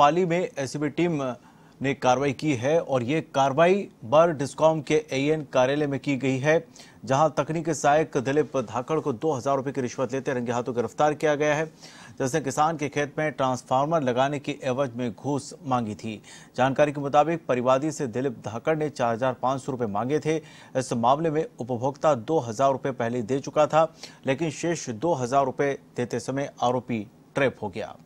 पाली में ACB team ने कार्रवाई की है और ये कार्रवाई बर डिस्कॉम के एएन कार्यालय में की गई है, जहाँ तकनीकी सहायक दिलीप धाकड़ को दो हज़ार रुपये की रिश्वत लेते रंगे हाथों गिरफ़्तार किया गया है, जिसने किसान के खेत में ट्रांसफार्मर लगाने की एवज में घूस मांगी थी। जानकारी के मुताबिक परिवादी से दिलीप धाकड़ ने चार हज़ार पाँच सौ रुपये मांगे थे। इस मामले में उपभोक्ता दो हज़ार रुपये पहले दे चुका था, लेकिन शेष दो हज़ार रुपये देते समय आरोपी ट्रैप हो गया।